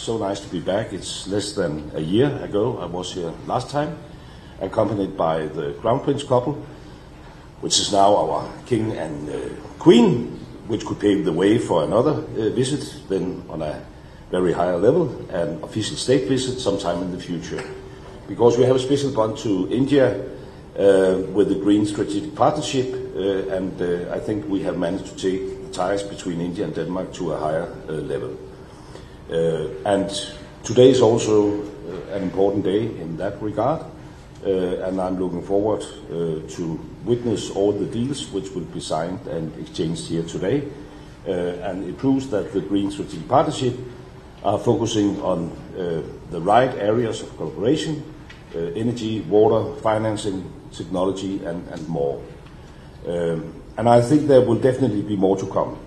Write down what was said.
so nice to be back. It's less than a year ago I was here last time, accompanied by the Crown Prince couple, which is now our king and uh, queen, which could pave the way for another uh, visit, then on a very higher level, an official state visit sometime in the future. Because we have a special bond to India uh, with the Green Strategic Partnership, uh, and uh, I think we have managed to take the ties between India and Denmark to a higher uh, level. Uh, and today is also uh, an important day in that regard, uh, and I'm looking forward to witness all the deals which will be signed and exchanged here today. And it proves that the Green Strategic Partnership are focusing on the right areas of cooperation, energy, water, financing, technology, and, and more. Um, and I think there will definitely be more to come.